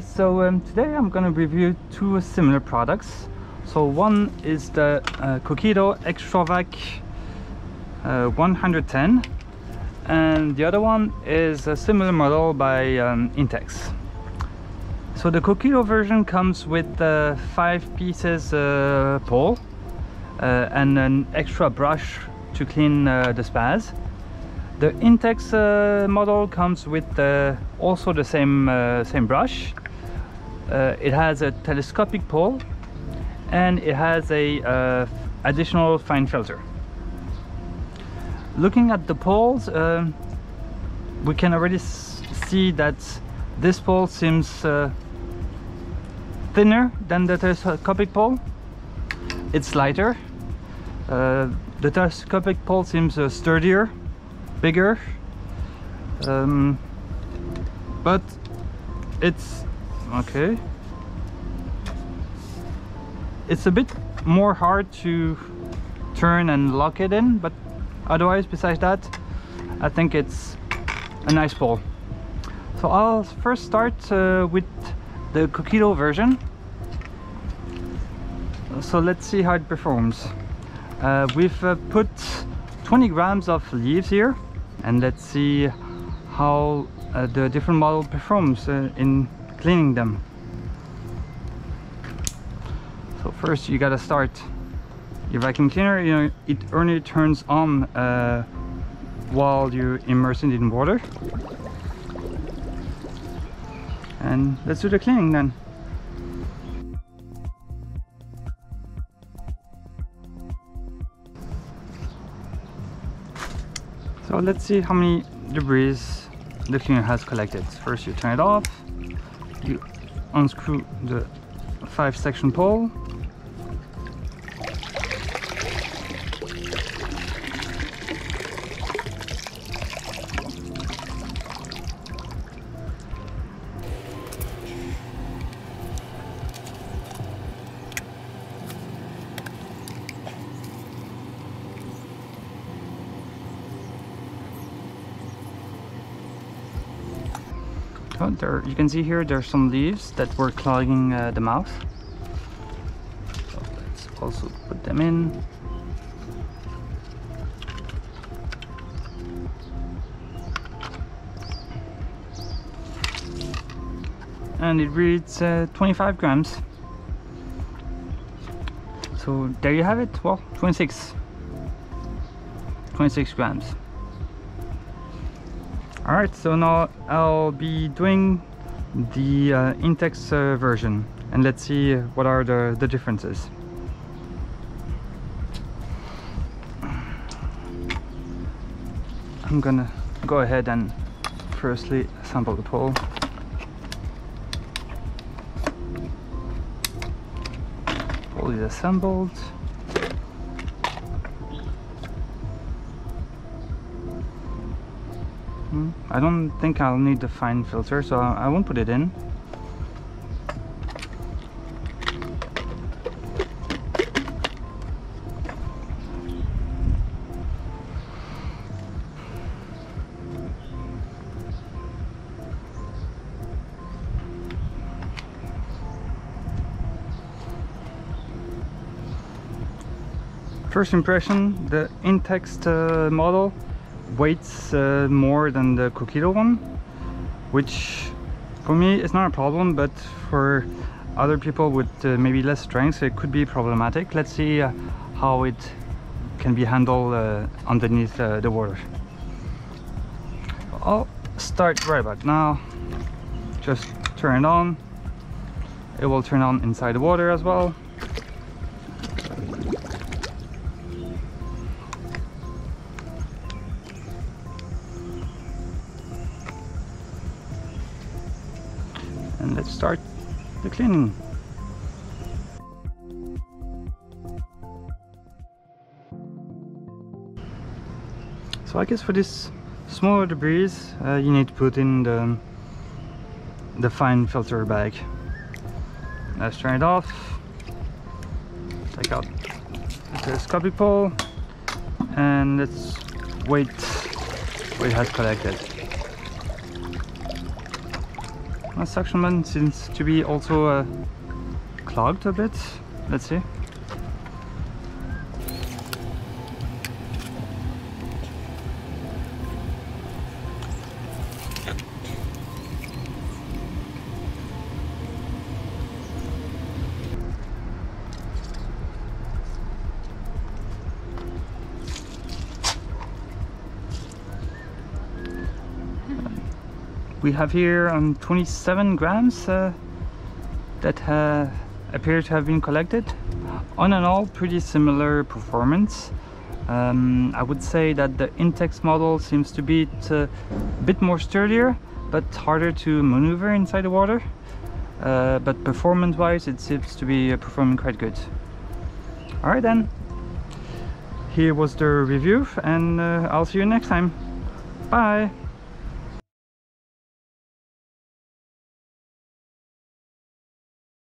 so um, today I'm gonna review two similar products. So one is the uh, Kokido Xtrovac uh, 110 and the other one is a similar model by um, Intex. So the Kokido version comes with uh, five pieces uh, pole uh, and an extra brush to clean uh, the spas. The Intex uh, model comes with uh, also the same uh, same brush. Uh, it has a telescopic pole and it has a uh, additional fine filter. Looking at the poles, uh, we can already see that this pole seems uh, thinner than the telescopic pole. It's lighter. Uh, the telescopic pole seems uh, sturdier bigger um, but it's okay. It's a bit more hard to turn and lock it in but otherwise besides that I think it's a nice pole so I'll first start uh, with the Kokido version. So let's see how it performs. Uh, we've uh, put 20 grams of leaves here and let's see how uh, the different model performs uh, in cleaning them. So first you gotta start your vacuum cleaner. You know it only turns on uh, while you immerse it in water. And let's do the cleaning then. So let's see how many debris the cleaner has collected. First you turn it off, unscrew the five section pole Oh, there you can see here there's some leaves that were clogging uh, the mouth. So let's also put them in. And it reads uh, 25 grams. So there you have it. Well, 26. 26 grams all right so now i'll be doing the uh, intex uh, version and let's see what are the the differences. I'm gonna go ahead and firstly assemble the pole pole is assembled I don't think I'll need the fine filter so I won't put it in. First impression, the Intex uh, model weights uh, more than the Kokido one which for me is not a problem but for other people with uh, maybe less strength it could be problematic. Let's see uh, how it can be handled uh, underneath uh, the water. I'll start right back. Now just turn it on. It will turn on inside the water as well and let's start the cleaning. So I guess for this smaller debris uh, you need to put in the, the fine filter bag. Let's turn it off, take out the telescopic pole and let's wait what it has collected. My suction man seems to be also uh, clogged a bit. Let's see. We have here um, 27 grams uh, that uh, appear to have been collected. On and all pretty similar performance. Um, I would say that the Intex model seems to be a bit more sturdier but harder to maneuver inside the water. Uh, but performance wise it seems to be uh, performing quite good. Alright then. Here was the review and uh, I'll see you next time. Bye